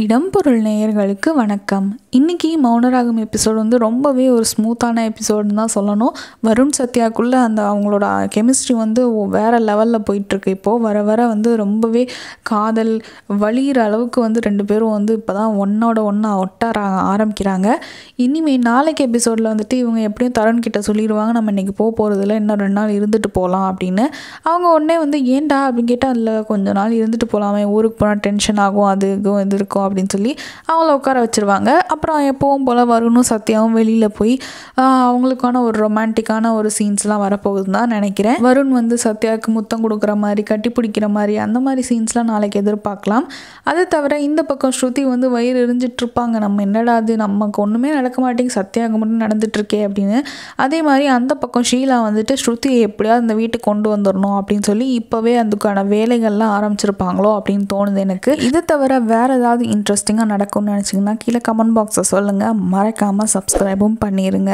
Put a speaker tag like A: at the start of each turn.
A: இடம்பொருள் நேயர்களுக்கு வணக்கம். இன்றைக்கி மௌனராகம் எபிசோடு வந்து ரொம்பவே ஒரு ஸ்மூத்தான எபிசோடுன்னு தான் சொல்லணும். வருண் சத்யாக்குள்ளே அந்த அவங்களோட கெமிஸ்ட்ரி வந்து வேறு லெவலில் போயிட்டுருக்கு. இப்போது வர வர வந்து ரொம்பவே காதல் வழிகிற அளவுக்கு வந்து ரெண்டு பேரும் வந்து இப்போ தான் ஒன்னோட ஒன்றா ஒட்டார ஆரம்பிக்கிறாங்க. இனிமேல் நாளைக்கு எபிசோடில் வந்துட்டு இவங்க எப்படியும் தருண் கிட்ட சொல்லிடுவாங்க. நம்ம இன்றைக்கி போக போகிறதில்ல இன்னும் ரெண்டு நாள் இருந்துட்டு போகலாம் அப்படின்னு. அவங்க உடனே வந்து ஏன்டா? அப்படின்னு கேட்டால் அதில் கொஞ்ச நாள் இருந்துட்டு போகலாமே ஊருக்கு போனால் டென்ஷன் ஆகும். அது இது இருக்கும். அப்படின்னு சொல்லி அவங்கள உட்கார வச்சுருவாங்க. அப்புறம் எப்பவும் போல் வருணும் சத்யாவும் வெளியில் போய் அவங்களுக்கான ஒரு ரொமான்டிக்கான ஒரு சீன்ஸ்லாம் வரப்போகுதுன்னு தான் நினைக்கிறேன். வருண் வந்து சத்யாவுக்கு முத்தம் கொடுக்குற மாதிரி கட்டி பிடிக்கிற மாதிரி அந்த மாதிரி சீன்ஸ்லாம் நாளைக்கு எதிர்பார்க்கலாம். அதை தவிர இந்த பக்கம் ஸ்ருதி வந்து வயிறு எரிஞ்சிட்டு இருப்பாங்க. நம்ம என்னடா அது நமக்கு ஒன்றுமே நடக்க மாட்டேங்குது. சத்யாவுக்கு மட்டும் நடந்துட்டுருக்கே அப்படின்னு. அதே மாதிரி அந்த பக்கம் ஷீலா வந்துட்டு ஸ்ருதியை எப்படியாவது அந்த வீட்டுக்கு கொண்டு வந்துடணும் அப்படின்னு சொல்லி இப்போவே அதுக்கான வேலைகள்லாம் ஆரம்பிச்சிருப்பாங்களோ அப்படின்னு தோணுது எனக்கு. இதை தவிர வேறு ஏதாவது இன்ட்ரெஸ்டிங்காக நடக்கும்னு நினச்சிங்கன்னா கீழே கமெண்ட் பாக்ஸை சொல்லுங்கள் மறக்காமல் சப்ஸ்கிரைபும் பண்ணிடுங்க